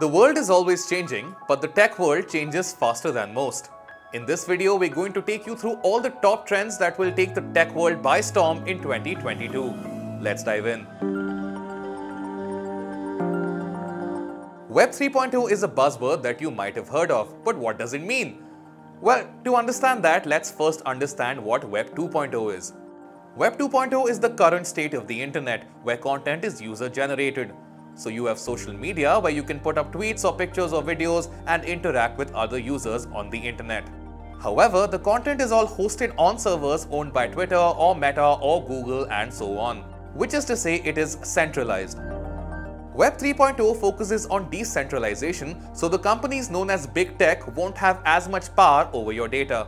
The world is always changing, but the tech world changes faster than most. In this video, we're going to take you through all the top trends that will take the tech world by storm in 2022. Let's dive in. Web 3.0 is a buzzword that you might have heard of, but what does it mean? Well, to understand that, let's first understand what Web 2.0 is. Web 2.0 is the current state of the internet, where content is user generated. So you have social media where you can put up tweets or pictures or videos and interact with other users on the internet. However, the content is all hosted on servers owned by Twitter or Meta or Google and so on, which is to say it is centralized. Web 3.0 focuses on decentralization, so the companies known as big tech won't have as much power over your data.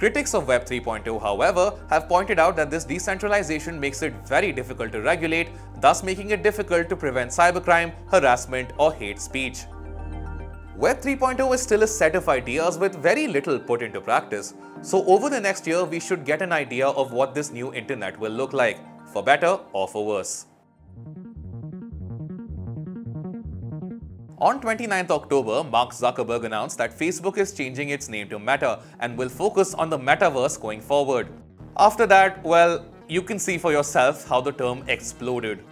Critics of Web 3.0, however, have pointed out that this decentralization makes it very difficult to regulate, thus making it difficult to prevent cybercrime, harassment or hate speech. Web 3.0 is still a set of ideas with very little put into practice, so over the next year we should get an idea of what this new internet will look like, for better or for worse. On 29th October, Mark Zuckerberg announced that Facebook is changing its name to Meta and will focus on the metaverse going forward. After that, well, you can see for yourself how the term exploded.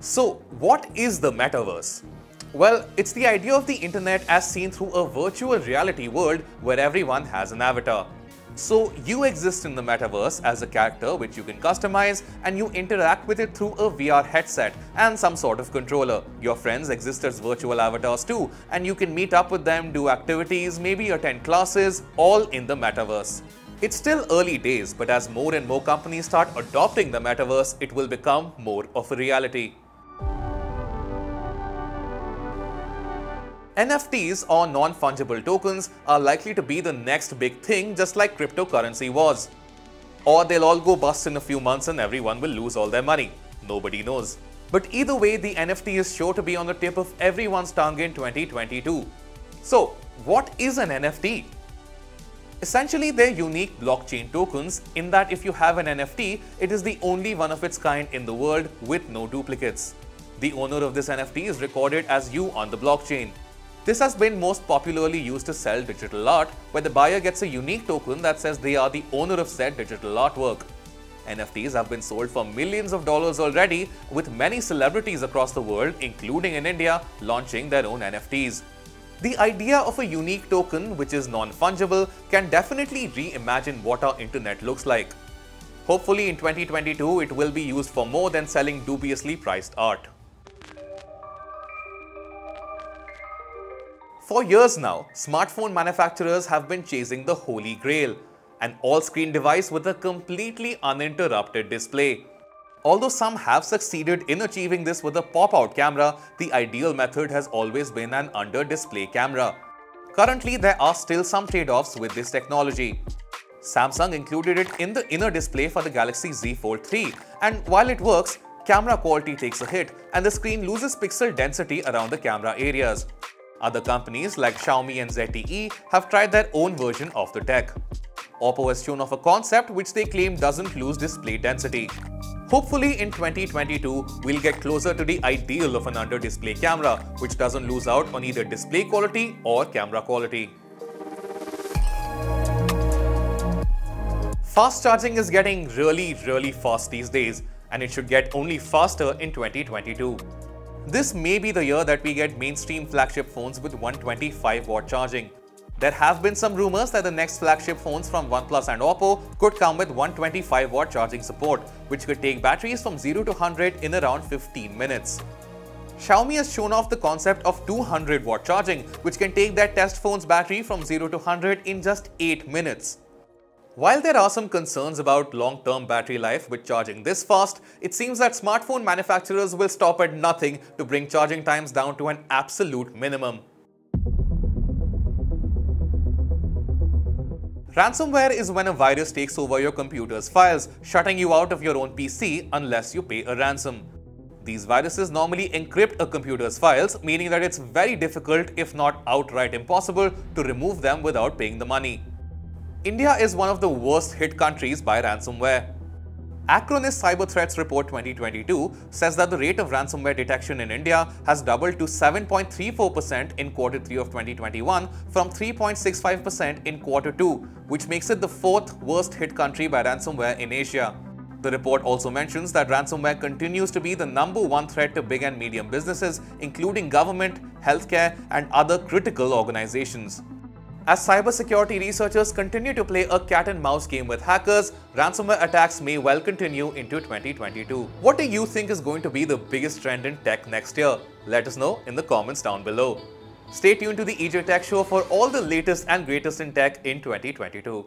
So, what is the metaverse? Well, it's the idea of the internet as seen through a virtual reality world where everyone has an avatar. So you exist in the metaverse as a character which you can customize and you interact with it through a VR headset and some sort of controller. Your friends exist as virtual avatars too and you can meet up with them, do activities, maybe attend classes, all in the metaverse. It's still early days, but as more and more companies start adopting the metaverse, it will become more of a reality. NFTs or non-fungible tokens are likely to be the next big thing just like cryptocurrency was. Or they'll all go bust in a few months and everyone will lose all their money. Nobody knows. But either way, the NFT is sure to be on the tip of everyone's tongue in 2022. So, what is an NFT? Essentially, they're unique blockchain tokens in that if you have an NFT, it is the only one of its kind in the world with no duplicates. The owner of this NFT is recorded as you on the blockchain. This has been most popularly used to sell digital art, where the buyer gets a unique token that says they are the owner of said digital artwork. NFTs have been sold for millions of dollars already, with many celebrities across the world, including in India, launching their own NFTs. The idea of a unique token which is non-fungible can definitely reimagine what our internet looks like. Hopefully in 2022 it will be used for more than selling dubiously priced art. For years now, smartphone manufacturers have been chasing the holy grail, an all-screen device with a completely uninterrupted display. Although some have succeeded in achieving this with a pop-out camera, the ideal method has always been an under-display camera. Currently, there are still some trade-offs with this technology. Samsung included it in the inner display for the Galaxy Z Fold 3 and while it works, camera quality takes a hit and the screen loses pixel density around the camera areas. Other companies like Xiaomi and ZTE have tried their own version of the tech. Oppo has shown off a concept which they claim doesn't lose display density. Hopefully in 2022, we'll get closer to the ideal of an under-display camera, which doesn't lose out on either display quality or camera quality. Fast charging is getting really, really fast these days, and it should get only faster in 2022. This may be the year that we get mainstream flagship phones with 125 watt charging. There have been some rumors that the next flagship phones from OnePlus and Oppo could come with 125 watt charging support, which could take batteries from 0 to 100 in around 15 minutes. Xiaomi has shown off the concept of 200 watt charging, which can take their test phone's battery from 0 to 100 in just 8 minutes. While there are some concerns about long-term battery life with charging this fast, it seems that smartphone manufacturers will stop at nothing to bring charging times down to an absolute minimum. Ransomware is when a virus takes over your computer's files, shutting you out of your own PC unless you pay a ransom. These viruses normally encrypt a computer's files, meaning that it's very difficult, if not outright impossible, to remove them without paying the money. India is one of the worst hit countries by ransomware. Acronis Cyber Threats Report 2022 says that the rate of ransomware detection in India has doubled to 7.34% in quarter 3 of 2021 from 3.65% in quarter 2, which makes it the fourth worst hit country by ransomware in Asia. The report also mentions that ransomware continues to be the number one threat to big and medium businesses, including government, healthcare, and other critical organizations. As cybersecurity researchers continue to play a cat and mouse game with hackers, ransomware attacks may well continue into 2022. What do you think is going to be the biggest trend in tech next year? Let us know in the comments down below. Stay tuned to the EJ Tech Show for all the latest and greatest in tech in 2022.